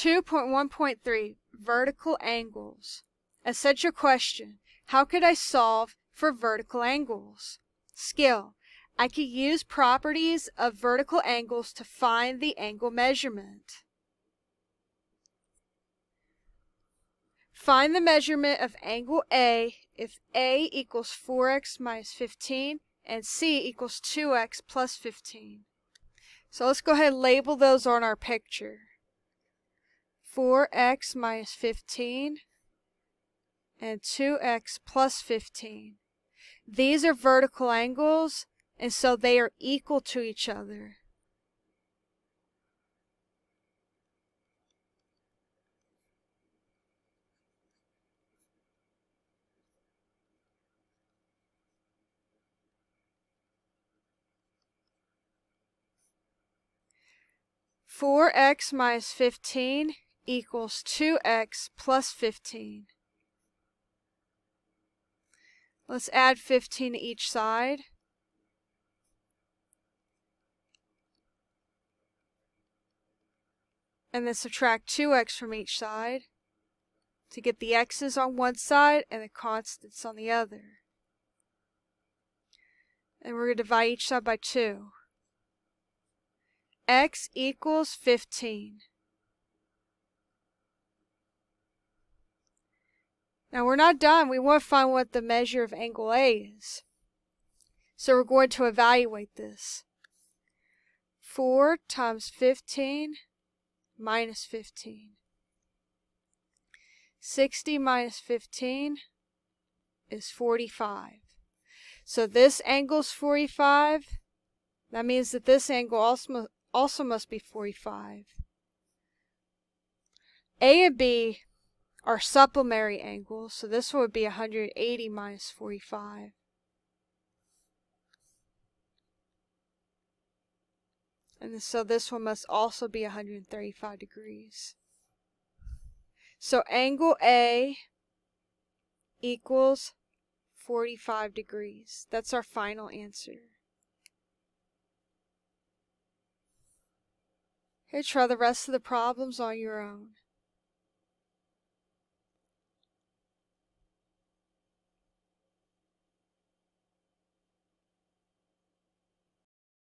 2.1.3 Vertical angles. Essential question. How could I solve for vertical angles? Skill. I could use properties of vertical angles to find the angle measurement. Find the measurement of angle A if A equals 4x minus 15 and C equals 2x plus 15. So let's go ahead and label those on our picture. 4x minus 15 and 2x plus 15. These are vertical angles and so they are equal to each other. Four x minus fifteen equals 2x plus 15. Let's add 15 to each side. And then subtract 2x from each side to get the x's on one side and the constants on the other. And we're going to divide each side by 2. x equals 15. Now we're not done. We want to find what the measure of angle A is. So we're going to evaluate this. 4 times 15 minus 15. 60 minus 15 is 45. So this angle is 45. That means that this angle also, also must be 45. A and B are supplementary angle. so this would be 180 minus 45. And so this one must also be 135 degrees. So angle A equals 45 degrees. That's our final answer. Okay, try the rest of the problems on your own.